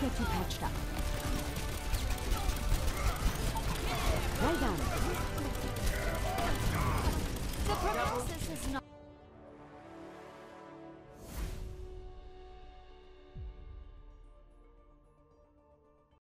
get you patched up. Well done.